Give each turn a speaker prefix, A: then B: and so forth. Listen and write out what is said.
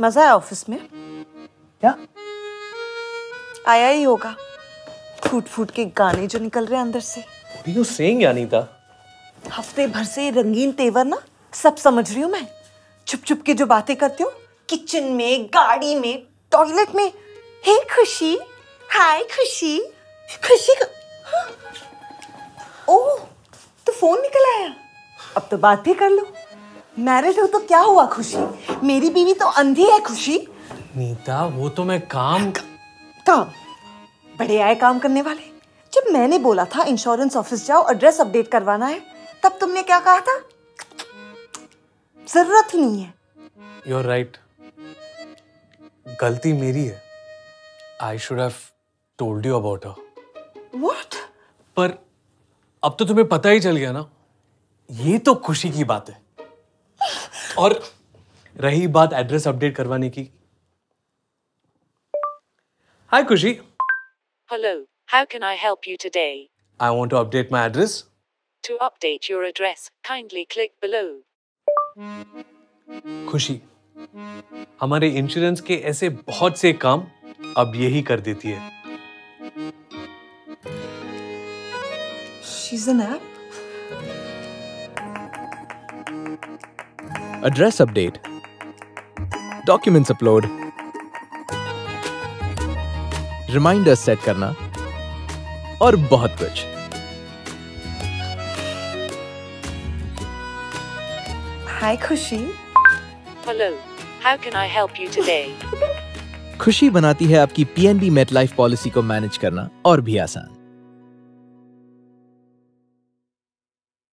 A: मज़ा है ऑफ़िस में?
B: क्या?
A: आया ही होगा। फूट फूट के गाने जो निकल रहे हैं अंदर से।
B: What are you saying, Anita?
A: हफ़्ते भर से ये रंगीन तेवर ना सब समझ रही हूँ मैं। छुप छुप के जो बातें करते हो किचन में गाड़ी में टॉयलेट में हे खुशी हाय खुशी खुशी का ओह तो फ़ोन निकल आया। अब तो बात भी कर लो। मैरिड हो तो क्या हुआ खुशी मेरी बीवी तो अंधी है खुशी
B: नीता वो तो मैं काम
A: काम? बड़े आए काम करने वाले। जब मैंने बोला था इंश्योरेंस ऑफ़िस जाओ एड्रेस अपडेट करवाना है तब तुमने क्या कहा था? ज़रूरत ही नहीं है।
B: You're right. गलती मेरी है। I should have told you about her
A: what
B: पर अब तो तुम्हें पता ही चल गया ना। ये तो खुशी की बात है। और रही बात एड्रेस अपडेट करवाने की। हाय खुशी।
C: Hello, how can I help you today?
B: I want to update my address
C: to update your address kindly click below.
B: खुशी हमारे इंश्योरेंस के ऐसे बहुत से काम अब यही कर देती है।
D: Address update documents upload reminder set करना। और बहुत कुछ।
A: Hi Khushi
C: hello how can I help you today
D: Khushi बनाती है आपकी पीएनबी मेट लाइफ पॉलिसी को मैनेज करना और भी आसान।